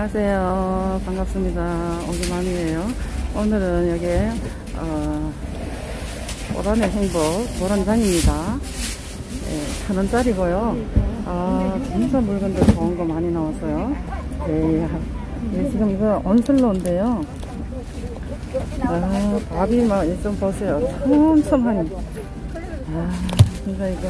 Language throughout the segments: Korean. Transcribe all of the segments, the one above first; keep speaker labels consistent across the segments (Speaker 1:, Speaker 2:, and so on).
Speaker 1: 안녕하세요. 반갑습니다. 오기만이에요. 오늘은 여기, 어, 보란의 행복, 보란장입니다. 예, 천 원짜리고요. 아, 진짜 물건들 좋은 거 많이 나왔어요. 예, 예, 지금 이거 온슬로인데요. 아, 밥이 막, 좀 보세요. 촘촘하니. 아, 진짜 이거.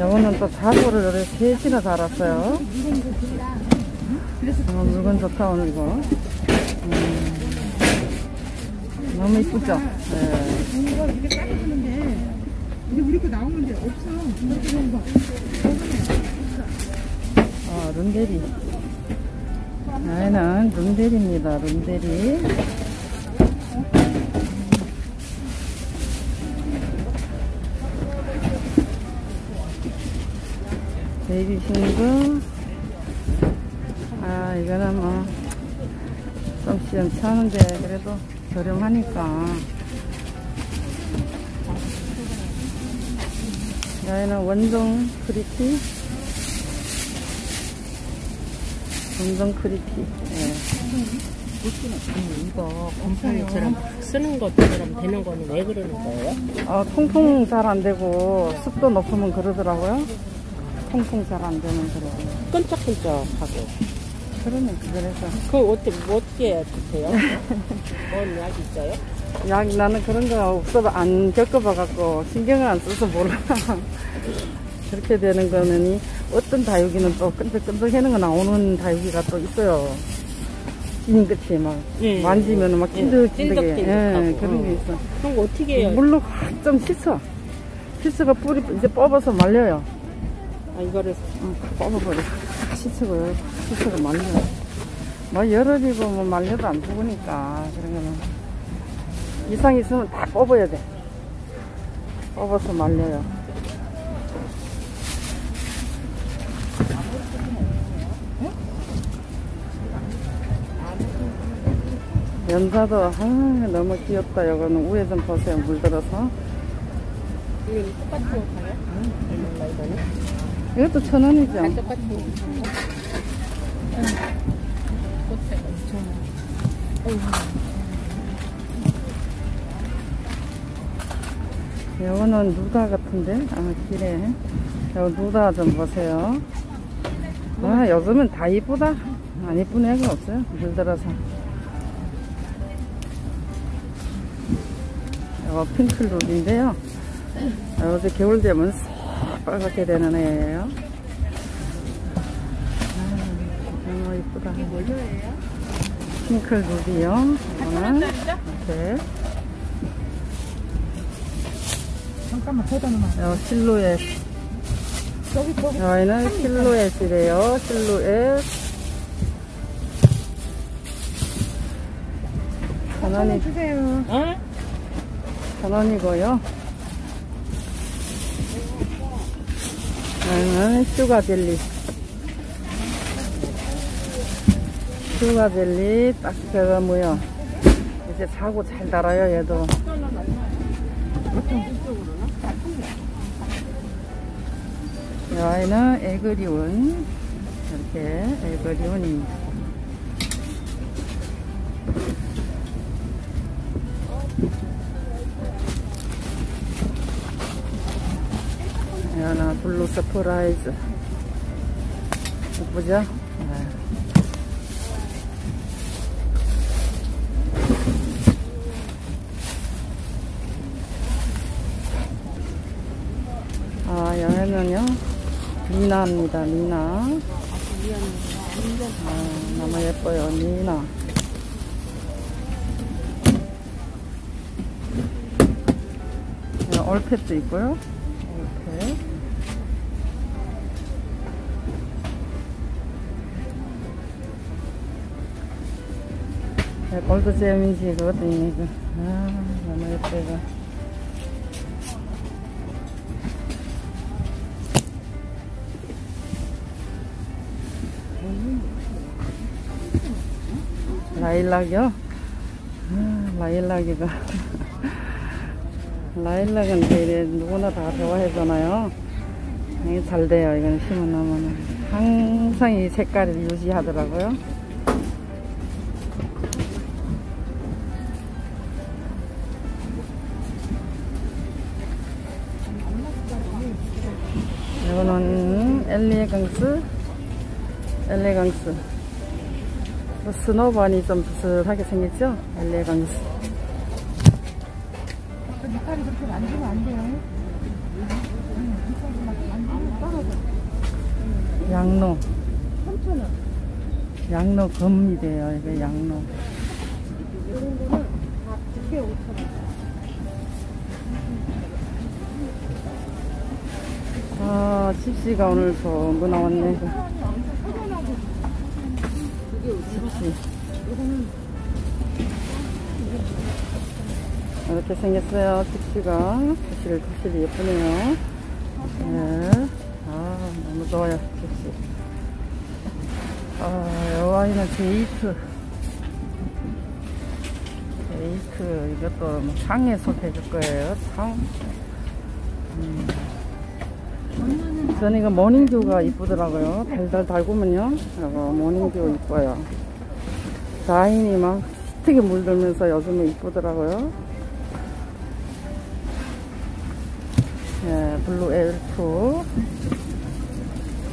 Speaker 1: 요거는 또 자고를 이렇게 셋이나 달았어요. 어, 물건 좋다, 오늘 이거. 음, 너무 이쁘죠? 네.
Speaker 2: 이거 이렇게 따라주는데 근데 우리 거 나오는데 없어 이렇게 좋은 거
Speaker 1: 어, 룬데리. 얘는 룬데리입니다, 룬데리. baby finger. 아, 이거는 뭐, 좀 시원찮은데, 그래도 저렴하니까. 여기는 원종 pretty. 원종 pretty. 예.
Speaker 3: 이거 곰팡이처럼 쓰는 것처럼 되는 거는 왜 그러는 거예요?
Speaker 1: 어, 통풍 잘 안 되고, 습도 높으면 그러더라고요. 통풍 잘 안 되면 그러고.
Speaker 3: 끈적끈적하고.
Speaker 1: 그러니까, 그래서.
Speaker 3: 그거 어떻게, 뭐 어떻게 해야 돼요? 뭔 약이 있어요?
Speaker 1: 약, 나는 그런 거 없어, 안 겪어봐갖고, 신경을 안 써서 몰라. 그렇게 되는 거는, 이 어떤 다육이는 또 끈적끈적하는 거 나오는 다육이가 또 있어요. 찐 끝이 막,
Speaker 3: 예.
Speaker 1: 만지면 막
Speaker 3: 예,
Speaker 1: 찐득찐득해.
Speaker 3: 찐득찐득하고.
Speaker 1: 예, 그런 게 있어.
Speaker 3: 그럼 어떻게 해요?
Speaker 1: 물로 확좀 씻어. 씻어가 뿌리 이제 뽑아서 말려요.
Speaker 3: 아, 이거를
Speaker 1: 응, 뽑아버려. 탁 씻어고요. 탁 씻어가 말려. 뭐 열흘이고 뭐 말려도 안 죽으니까 그러면은 이상 있으면 다 뽑아야 돼. 뽑아서 말려요. 연사도 아, 너무 귀엽다. 이거는 위에 좀 보세요. 물들어서.
Speaker 3: 이건 똑같은 거 사요? 얼마인가
Speaker 1: 이것도 천 원이죠.
Speaker 3: 다 똑같은 거. 꽃에 5천
Speaker 1: 이거는 누다 같은데? 아, 길에. 요 누다 좀 보세요. 아, 요즘은 다 이쁘다. 안 이쁜 애가 없어요. 물 들어서. 이거 핑클 룰인데요. 요새 겨울 되면 빨갛게 되는 애예요. 아, 너무 이쁘다.
Speaker 3: 얼마예요?
Speaker 1: 핑클 룰이요. 이거는 이렇게.
Speaker 2: 잠깐만 놓으면
Speaker 1: 요 실루엣.
Speaker 2: 저기 저기
Speaker 1: 저희는 실루엣이래요. 실루엣. 천 원이,
Speaker 2: 주세요
Speaker 3: 어?
Speaker 1: 천 원이고요. 저희는 슈가 젤리. 슈가 젤리 딱 뭐요. 이제 사고 잘 달아요, 얘도. 여기는 에그리온. 이렇게 에그리온입니다. 하나 블루 서프라이즈. 예쁘죠? 네. 아 여기는요? 미나입니다 미나. 아, 너무 예뻐요 미나. 여기 올펫도 있고요 골드 잼이지 그거든요 이거 아 너무 이거 라일락이요? 아, 라일락이가 라일락은 되게 누구나 다 좋아하잖아요? 이게 잘 돼요 이건 심어놓으면 항상 이 색깔을 유지하더라고요. 엘레강스, 엘레강스. 뭐 스노번이 좀 비슷하게 생겼죠? 엘레강스.
Speaker 2: 그 밑살이 그렇게 만지면 안 돼요. 응, 밑살이 막 만지면 떨어져.
Speaker 1: 양로,
Speaker 2: 3,000원.
Speaker 1: 양로 검이래요. 이게 양로.
Speaker 2: 이런 거는 다 두께 5,000원.
Speaker 1: 아, 집시가 오늘 좋은 거 나왔네. 집시. 이렇게 생겼어요. 집시가. 집시를, 집시를 예쁘네요. 네. 아, 너무 좋아요. 집시. 아, 요 아이는 제이트. 제이트. 이것도 뭐 상에 속해줄 거예요. 상. 음. 저는 이거 morning dew가 이쁘더라고요. 달달 달구면요. 이거 morning dew 이뻐요. 라인이 막 짙게 물들면서 요즘에 이쁘더라고요. 네, blue elf.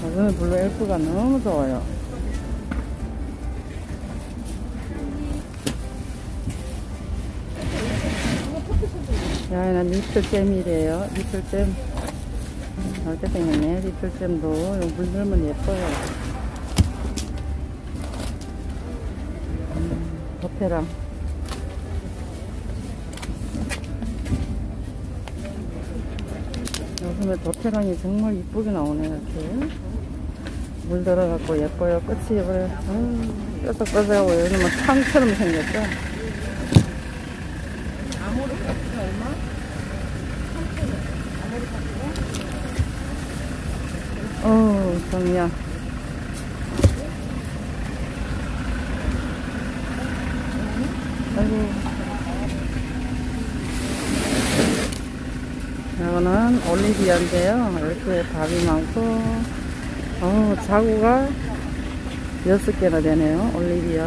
Speaker 1: 요즘에 blue elf가 너무 좋아요. 야는 리틀잼이래요. 리틀잼. 이렇게 생겼네. 리틀잼도 물들면 예뻐요. 음, 도페랑. 요즘에 도테랑이 정말 이쁘게 나오네, 이렇게. 물 들어갖고 예뻐요. 끝이. 아유, 뾰족뾰족하고 요즘은 뭐 창처럼 생겼죠? 정이야. 아이고. 이거는 올리비아인데요. 이렇게 밥이 많고, 어 자구가 여섯 개나 되네요. 올리비아.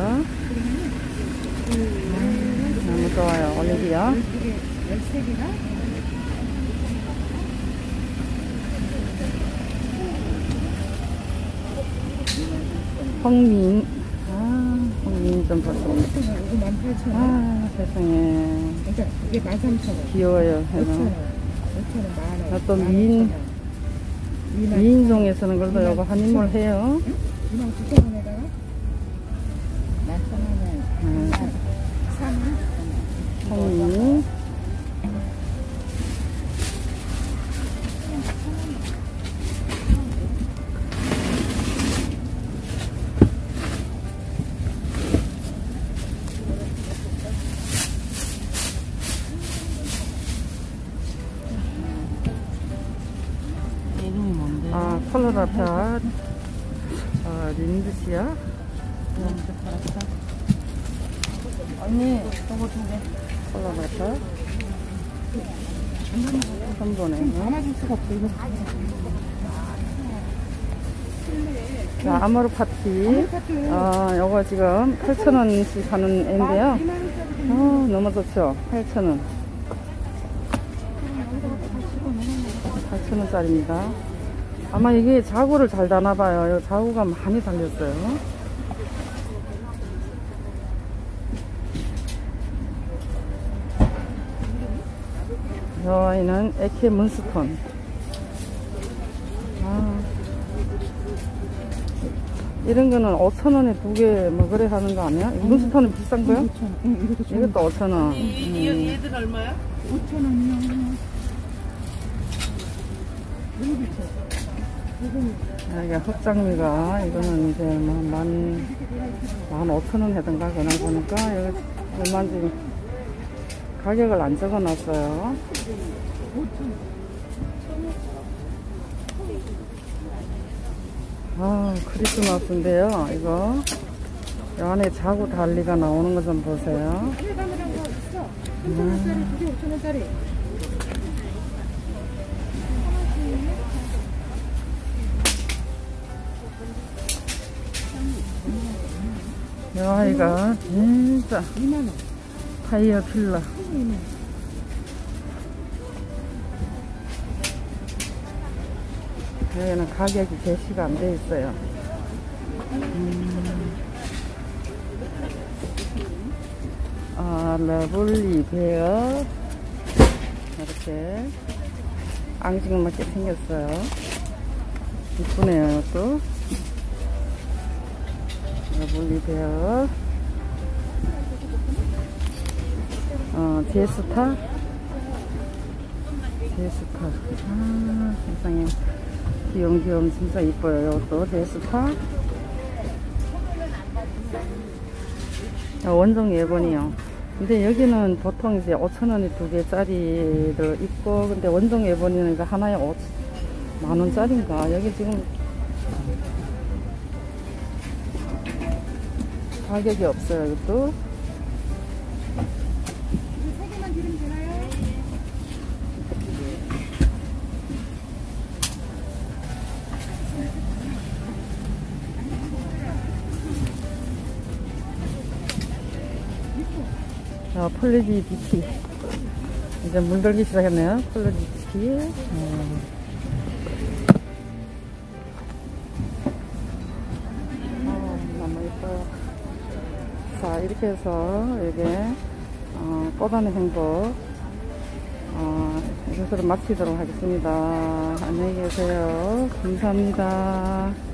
Speaker 1: 음, 너무 좋아요. 올리비아.
Speaker 2: 이게 13개나?
Speaker 1: 홍민. 아, 홍민 좀 보세요.
Speaker 2: 5,000원. 이거 18,000원.
Speaker 1: 아, 세상에.
Speaker 2: 이게 13,000원.
Speaker 1: 귀여워요.
Speaker 2: 5,000원.
Speaker 1: 해는.
Speaker 2: 5,000원 만 원.
Speaker 1: 아, 또 미인- 미인종에서는 그래도 이거 한 인물 해요.
Speaker 2: 2
Speaker 1: 콜로라타. 아, 린드시야?
Speaker 3: 언니, 저거 두 개.
Speaker 1: 콜로라타. 한 번에.
Speaker 2: 담아줄 수가 없어. 이거
Speaker 1: 자, 아모르 파티. 아, 요거 지금 8,000원씩 하는 애인데요.
Speaker 2: 2만원짜리
Speaker 1: 어, 너무 좋죠? 8,000원. 8,000원짜리입니다. 아마 이게 자구를 잘 다나봐요. 이 자구가 많이 달렸어요. 이 아이는 에케 문스톤. 아, 이런 거는 5,000원에 두 개 뭐 그래 하는 거 아니야? 문스톤은 비싼 거요?
Speaker 2: 5,000원. 응, 이것도 좋은
Speaker 1: 이것도 5,000원.
Speaker 3: 얘들 얼마야?
Speaker 2: 5,000원이요. 좋죠.
Speaker 1: 여기가 흑장미가 이거는 이제 뭐 만, 만 오천 원 하던가 그날 보니까 여기 얼마인지 가격을 안 적어 놨어요. 아, 크리스마스인데요, 이거. 이 안에 자구 달리가 나오는 거 좀 보세요.
Speaker 2: 해 담이란 거 있어. 3,000원짜리, 두개 5,000원짜리.
Speaker 1: 이 아이가 진짜
Speaker 2: 2만원.
Speaker 1: 타이어 필러.
Speaker 2: 2만원.
Speaker 1: 여기는 가격이 제시가 안 돼 있어요. 음. 아, 러블리 베어. 이렇게 앙증맞게 생겼어요. 이쁘네요, 또. 베어. 어, 제스타. 제스타. 아, 세상에. 귀염귀염 진짜 이뻐요. 이것도 데스파. 아, 원정 예본이요. 근데 여기는 보통 이제 5천원에 두 개짜리도 있고, 근데 원정 예본이는 하나에 5, 만원짜리인가? 여기 지금 가격이 없어요, 이것도. 어, 폴리지 비키. 이제 물들기 시작했네요. 폴리지 비키. 음. 어, 이렇게 해서 이게, 어, 꽃다는 행복, 어, 이것으로 마치도록 하겠습니다. 안녕히 계세요. 감사합니다.